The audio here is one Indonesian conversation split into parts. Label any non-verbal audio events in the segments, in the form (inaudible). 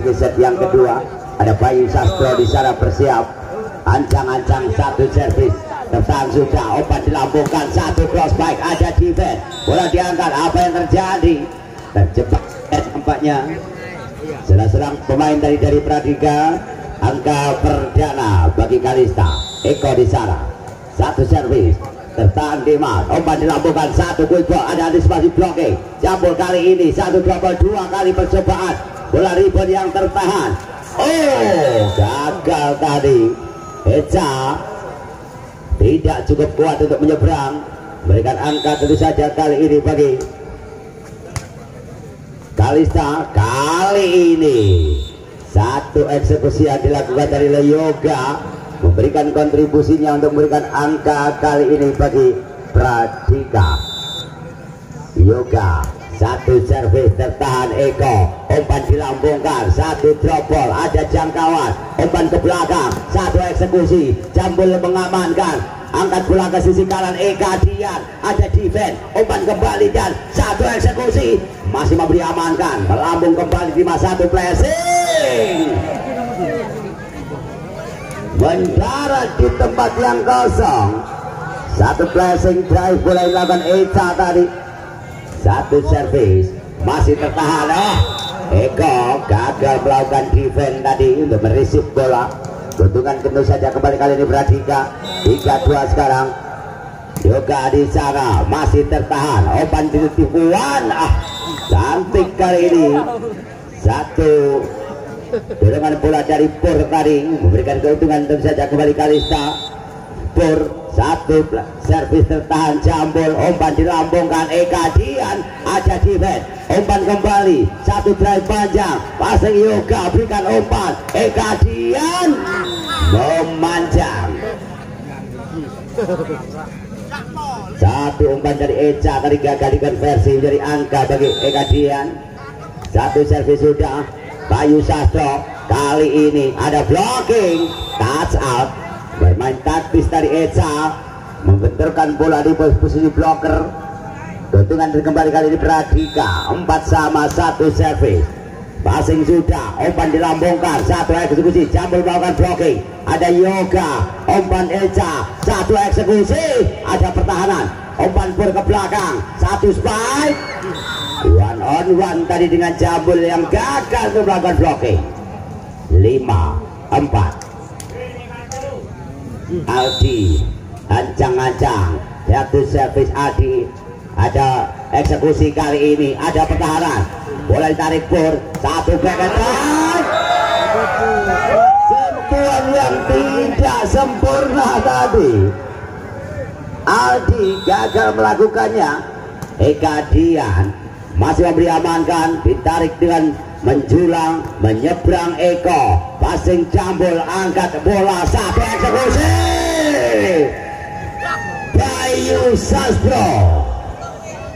Di set yang kedua ada Bayu Sastro di sana bersiap. Ancang-ancang satu servis. Tertahan sudah obat dilambungkan satu cross bike ada defense bola diangkat apa yang terjadi? Terjebak nampaknya. Salah serang pemain dari dari Pradika angka perdana bagi Kalista. Eko di sana. Satu servis. Tertahan Dimas. Obat dilambungkan satu quick ada antisipasi blocking jambul kali ini satu double dua kali percobaan bola rebound yang tertahan. Oh gagal tadi. Eca tidak cukup kuat untuk menyeberang. Memberikan angka tentu saja kali ini bagi Kalista. Kali ini satu eksekusi yang dilakukan dari Leyoga memberikan kontribusinya untuk memberikan angka kali ini bagi Pradika Yoga satu servis tertahan Eko. Umpan dilambungkan. Satu drop ball ada jangkauan umpan ke belakang. Satu eksekusi. Jambul mengamankan. Angkat bola ke sisi kanan. Eka Dian. Ada defense umpan kembali dan satu eksekusi. Masih memberi amankan melambung kembali di masa satu flashing mendarat di tempat yang kosong. Satu flashing drive boleh dilakukan Eca tadi satu servis. Masih tertahan oh Eko gagal melakukan defense tadi untuk merisip bola. Keuntungan tentu saja kembali kali ini Pradika 3-2 sekarang. Yoga di sana. Masih tertahan. Open tipuan. Ah cantik kali ini. Satu. Dorongan bola dari Pur tadi. Memberikan keuntungan tentu saja kembali Kalista Pur satu servis tertahan jambul umpan dilambungkan Eka Dian ada defense umpan kembali satu drive panjang. Pasang Yoga berikan umpan Eka Dian. Memanjang. Satu umpan dari Eca tadi gagal dikonversi menjadi angka bagi Eka Dian. Satu servis sudah. Bayu Sastro kali ini ada blocking. Touch out bermain taktis dari Eca membenturkan bola di posisi blocker keuntungan kembali kali ini Pradika empat sama satu servis passing sudah umpan dilambungkan satu eksekusi jambul melakukan blocking. Ada Yoga umpan Eca satu eksekusi ada pertahanan. Umpan pur ke belakang satu spike. One on one tadi dengan jambul yang gagal melakukan blocking. Lima empat Aldi ancang-ancang. Satu servis Aldi. Ada eksekusi kali ini. Ada pertahanan. Bola ditarik pur. Satu attack sentuhan yang tidak sempurna tadi. Aldi gagal melakukannya Eka Dian. Masih memberi amankan ditarik dengan menjulang menyeberang Eko. Passing jambul angkat bola satu eksekusi! Bayu Sastro.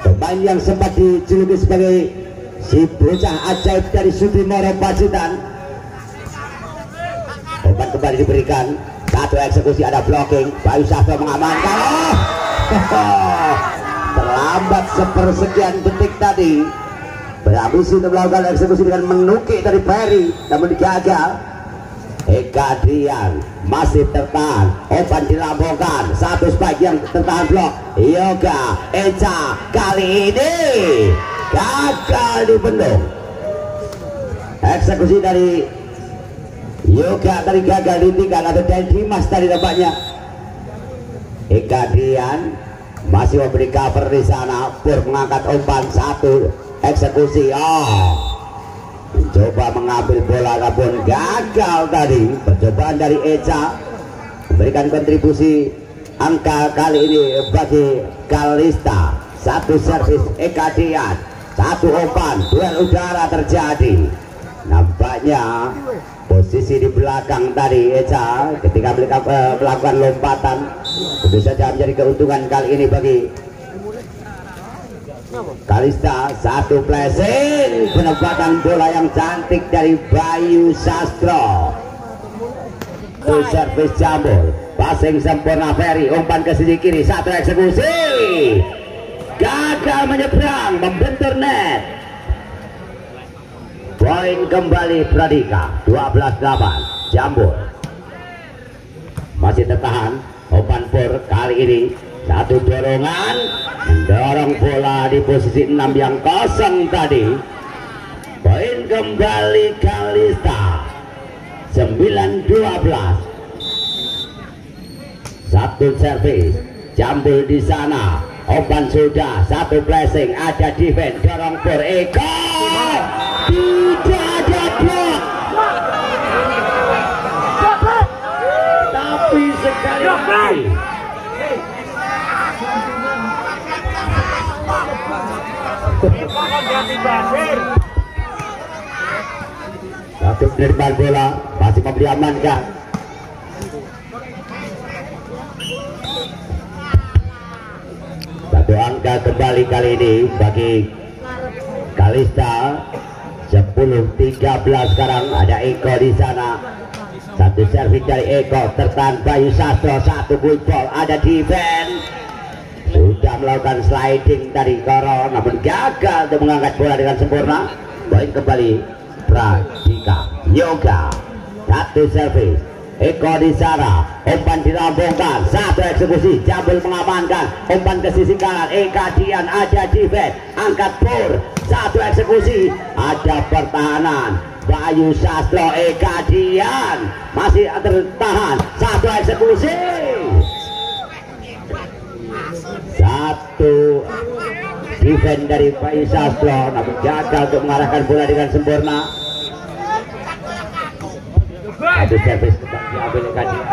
Pemain yang sempat dijuluki sebagai si bocah ajaib dari Sudimoro Pacitan. Umpan kembali diberikan. Satu eksekusi ada blocking. Bayu Sastro mengamankan. Oh, (laughs) terlambat sepersekian detik tadi. Berambisi untuk melakukan eksekusi dengan menukik dari Perry namun gagal Eka Dian masih tertahan. Umpan dilambungkan satu yang tertahan blok. Yoga Eca kali ini gagal dibendung eksekusi dari Yoga tadi gagal ditinggal. Dari Dimas tadi nampaknya. Eka Dian masih memberi cover di sana. Pur mengangkat umpan satu. Eksekusi oh. Mencoba mengambil bola namun gagal tadi. Percobaan dari Eca. Memberikan kontribusi angka kali ini bagi Kalista. Satu servis Eka Dian. Satu umpan duel udara terjadi. Nampaknya posisi di belakang tadi Eca ketika melakukan lompatan tentu saja menjadi keuntungan kali ini bagi Kalista. Satu flashing penempatan bola yang cantik dari Bayu Sastro. Full service jambul. Passing sempurna Ferry. Umpan ke sisi kiri. Satu eksekusi. Gagal menyeberang membentur net. Poin kembali Pradika. 12-8 Jambul. Masih tertahan Opan Pur kali ini satu dorongan mendorong bola di posisi 6 yang kosong tadi. Poin kembali Kalista 9-12 satu servis Jambul di sana. Opan sudah satu blessing ada defense dorong Pur Eko satu penerbangan bola. Masih mau diamankan satu angka kembali kali ini bagi Kalista. 10-13 sekarang. Ada Eko di sana. Satu servis dari Eko. Tertahan Bayu Sastro satu ball ada defense melakukan sliding tadi Koro namun gagal untuk mengangkat bola dengan sempurna. Poin kembali Pradika Yoga. Satu servis Eko di sana. Umpan dirambungkan satu eksekusi. Jambul mengamankan. Umpan ke sisi kanan. Eka Dian ada defense angkat pur. Satu eksekusi. Ada pertahanan. Bayu Sastro Eka Dian. Masih tertahan. Satu eksekusi satu. Defense dari Bayu Sastro namun gagal untuk mengarahkan bola dengan sempurna. Satu servis tetap diambil Eka Dian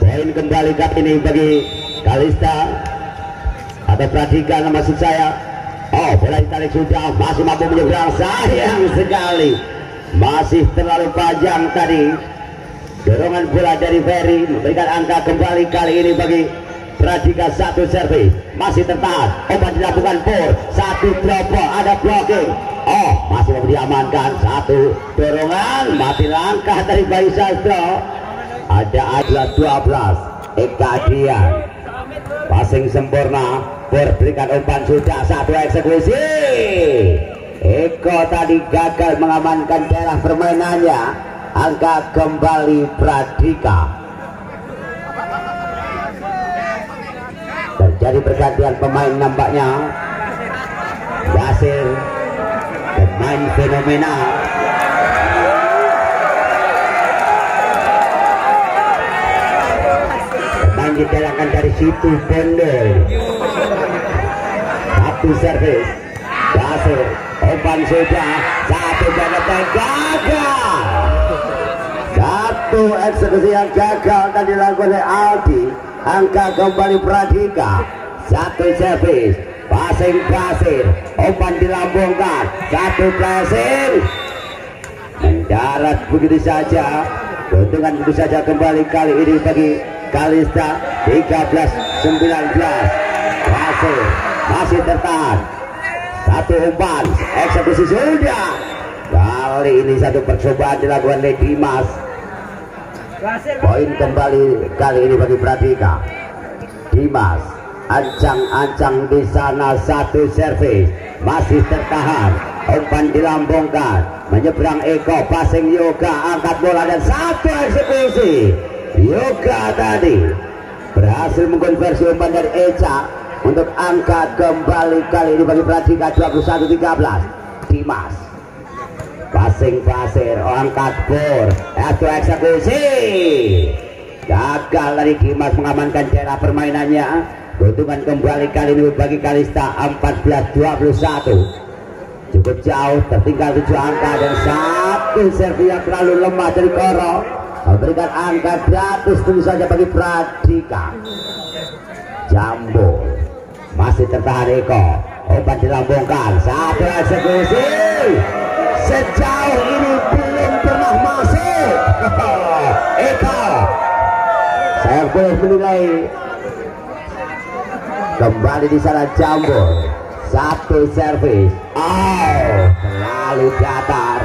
poin kembali kali ini bagi Kalista. Atau Pradika maksud saya. Oh bola ditarik sudah. Masih mampu menyeberang. Sayang sekali masih terlalu panjang tadi. Dorongan bola dari Ferry memberikan angka kembali kali ini bagi Pradika satu servis. Masih tertahan. Obat dilakukan Pur. Satu drop ada blocking. Oh masih mau diamankan satu dorongan. Mati langkah dari Bayu Sastro. Ada adalah 12 Eka Dian passing sempurna. Berberikan umpan sudah. Satu eksekusi Eko tadi gagal mengamankan daerah permainannya. Angka kembali Pradika terjadi pergantian pemain nampaknya. Yasir pemain fenomenal pemain dijalankan dari situ Bondol satu servis. Yasir umpan sudah satu jalan gagal. Satu eksekusi yang gagal dan dilakukan oleh Aldi. Angka kembali Pradika satu servis. Passing pasir umpan dilambungkan. Satu passing mendarat begitu saja. Keuntungan begitu saja kembali kali ini bagi Kalista. 13-19 pasir masih tertahan satu umpan eksekusi sudah kali ini satu percobaan dilakukan oleh Dimas. Poin kembali kali ini bagi Pradika Dimas ancang-ancang di sana satu servis. Masih tertahan umpan dilambungkan. Menyeberang Eko passing Yoga angkat bola dan satu eksekusi. Yoga tadi berhasil mengkonversi umpan dari Eca untuk angkat kembali kali ini bagi Pradika 21-13 Dimas passing pasir oh, angkat bor. Itu eksekusi. Gagal dari Dimas mengamankan daerah permainannya. Keuntungan kembali kali ini bagi Kalista 14-21 cukup jauh tertinggal 7 angka dan satu servis yang terlalu lemah dari Koro. Memberikan angka gratis tentu saja bagi Pradika Jambo masih tertahan Eko. Umpan dilambungkan. Satu eksekusi. Sejauh ini belum pernah masuk. (laughs) Eko. Saya boleh menilai. Kembali di sana Jambo satu servis. Oh terlalu datar.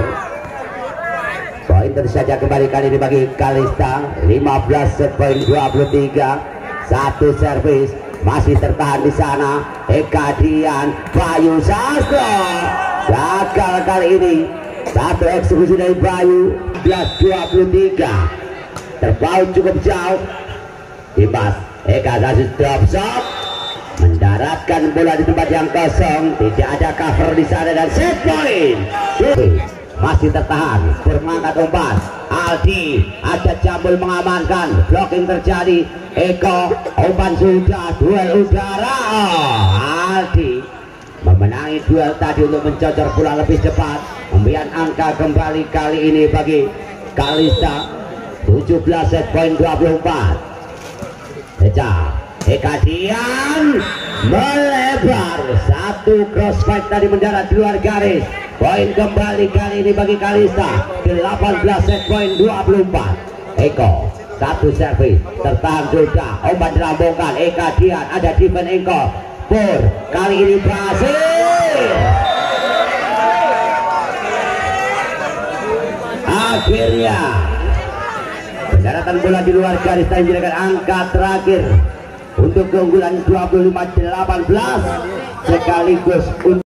Poin tentu saja kembali kali ini bagi Kalista 15 poin 23 satu servis masih tertahan di sana Eka Dian Bayu Sastro gagal kali ini. Satu eksekusi dari Bayu 11-23 terpaut cukup jauh. Dimas Eka kasih drop shot. Mendaratkan bola di tempat yang kosong. Tidak ada cover di sana dan set point masih tertahan. Bermangkat umpan Aldi ada Jambul mengamankan. Blocking terjadi. Eko umpan sudah. Duel udara. Aldi memenangi duel tadi untuk mencocor bola lebih cepat. Memberikan angka kembali kali ini bagi Kalista. 17 set point 24 Eca Eka Dian melebar. Satu crossfight tadi mendarat di luar garis poin kembali kali ini bagi Kalista. 18 set poin 24 Eko satu servis tertahan juga obat dirambungkan Eka Dian ada defense Eko. Pur kali ini berhasil akhirnya pendaratan bola di luar garis dan menjadikan angka terakhir untuk keunggulan 25-18 sekaligus untuk